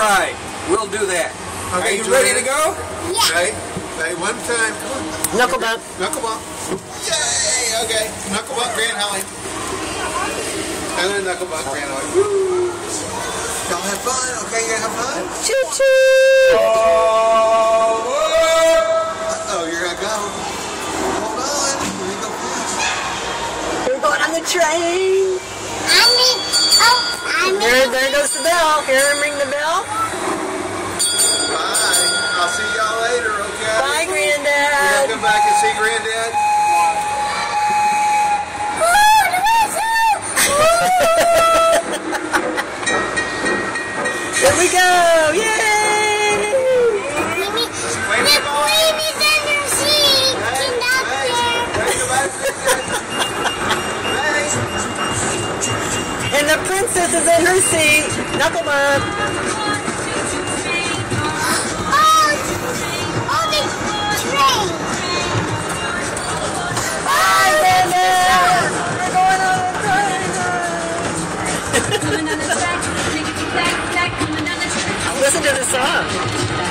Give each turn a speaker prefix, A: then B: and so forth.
A: ride. We'll do that.
B: Okay,
A: Are you
B: Julian.
A: ready to go? Yeah.
B: Okay. Okay, one time. Come on.
C: Knuckle bump.
B: Knuckle bump. Yay! Okay. Knuckle bump, Grand Holly. And then knuckle bump, Grand Holly. Woo! Y'all have fun. Okay, you have fun?
C: Choo choo.
B: Uh-oh, you're gonna go. Hold on. Let me go fast.
C: We're going on the train.
D: I mean, oh, I mean,
C: There, there goes the bell. Hear him ring
B: There we
C: go!
B: Yay!
C: In
B: her seat! There! and
D: the princess is in her seat! Knuckle
B: Mom! Oh, oh, the train!
C: Oh, We're going on a train! figure this song.